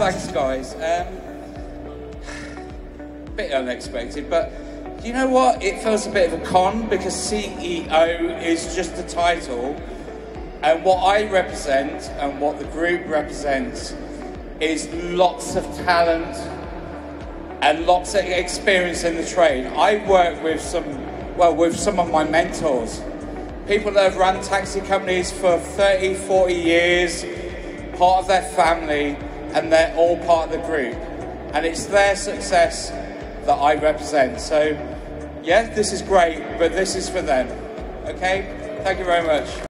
thanks, guys. Um, bit unexpected, but you know what? It feels a bit of a con because CEO is just a title, and what I represent and what the group represents is lots of talent and lots of experience in the trade. I work with some, well, with some of my mentors, people that have run taxi companies for 30, 40 years, part of their family, and they're all part of the group. And it's their success that I represent. So, yeah, this is great, but this is for them. Okay? Thank you very much.